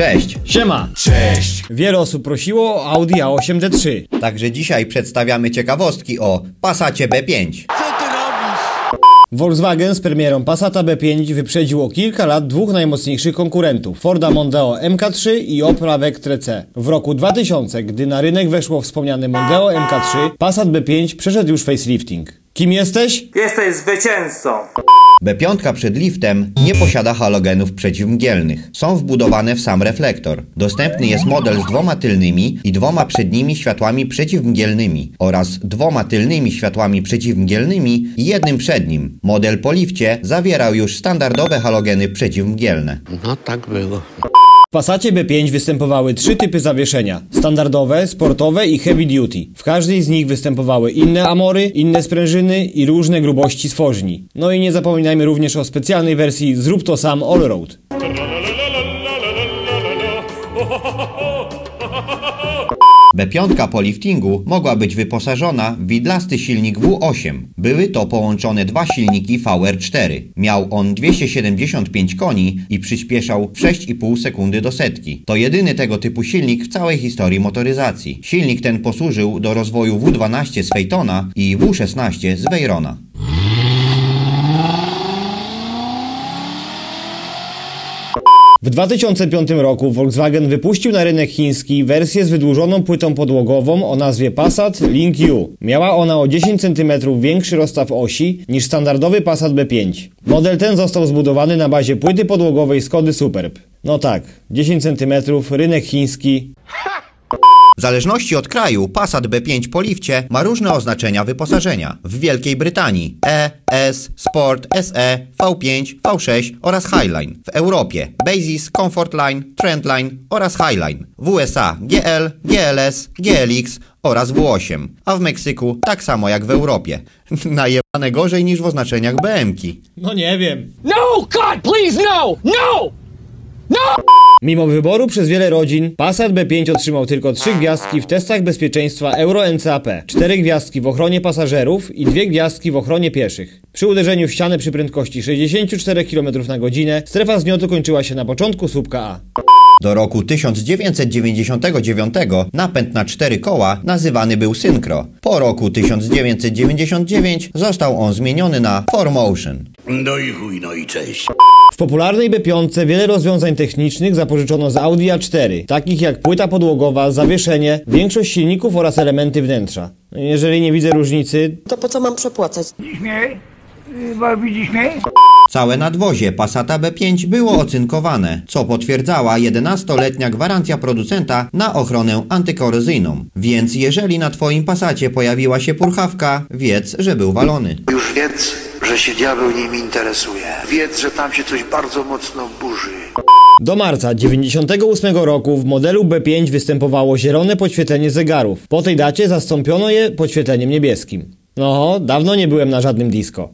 Cześć! Siema! Cześć! Wiele osób prosiło o Audi A8 D3. Także dzisiaj przedstawiamy ciekawostki o Passacie B5. Volkswagen z premierą Passata B5 wyprzedził o kilka lat dwóch najmocniejszych konkurentów Forda Mondeo MK3 i Opla Vectre C. W roku 2000, gdy na rynek weszło wspomniane Mondeo MK3, Passat B5 przeszedł już facelifting. Kim jesteś? Jesteś zwycięzcą. B5 przed liftem nie posiada halogenów przeciwmgielnych. Są wbudowane w sam reflektor. Dostępny jest model z dwoma tylnymi i dwoma przednimi światłami przeciwmgielnymi oraz dwoma tylnymi światłami przeciwmgielnymi i jednym przednim. Model po lifcie zawierał już standardowe halogeny przeciwmgielne. No tak było. W Passacie B5 występowały trzy typy zawieszenia. Standardowe, sportowe i heavy duty. W każdej z nich występowały inne amory, inne sprężyny i różne grubości stworzni. No i nie zapominajmy również o specjalnej wersji Zrób to sam Allroad. B5 po liftingu mogła być wyposażona w widlasty silnik W8. Były to połączone dwa silniki VR4. Miał on 275 koni i przyspieszał w 6,5 sekundy do setki. To jedyny tego typu silnik w całej historii motoryzacji. Silnik ten posłużył do rozwoju W12 z Phaetona i W16 z Veyrona. W 2005 roku Volkswagen wypuścił na rynek chiński wersję z wydłużoną płytą podłogową o nazwie Passat Link U. Miała ona o 10 cm większy rozstaw osi niż standardowy Passat B5. Model ten został zbudowany na bazie płyty podłogowej Skody Superb. No tak, 10 cm, rynek chiński, W zależności od kraju, Passat B5 po lifcie ma różne oznaczenia wyposażenia. W Wielkiej Brytanii E, S, Sport, SE, V5, V6 oraz Highline. W Europie Basis, Comfortline, Trendline oraz Highline. W USA GL, GLS, GLX oraz W8. A w Meksyku tak samo jak w Europie. Najebane gorzej niż w oznaczeniach BM-ki. No nie wiem. No! God, please, no! No! Mimo wyboru przez wiele rodzin, Passat B5 otrzymał tylko 3 gwiazdki w testach bezpieczeństwa Euro NCAP, 4 gwiazdki w ochronie pasażerów i 2 gwiazdki w ochronie pieszych. Przy uderzeniu w ścianę przy prędkości 64 km na godzinę strefa zmiotu kończyła się na początku słupka A. Do roku 1999 napęd na cztery koła nazywany był Synchro. Po roku 1999 został on zmieniony na 4Motion. No i chuj, no i cześć. W popularnej B5 wiele rozwiązań technicznych zapożyczono z Audi A4, takich jak płyta podłogowa, zawieszenie, większość silników oraz elementy wnętrza. Jeżeli nie widzę różnicy, To po co mam przepłacać? Całe nadwozie Passata B5 było ocynkowane, co potwierdzała 11-letnia gwarancja producenta na ochronę antykorozyjną. Więc jeżeli na Twoim Passacie pojawiła się purchawka, wiedz, że był walony. Już wiedz, że się diabeł nim interesuje. Wiedz, że tam się coś bardzo mocno burzy. Do marca 98 roku w modelu B5 występowało zielone podświetlenie zegarów. Po tej dacie zastąpiono je podświetleniem niebieskim. No, dawno nie byłem na żadnym disco.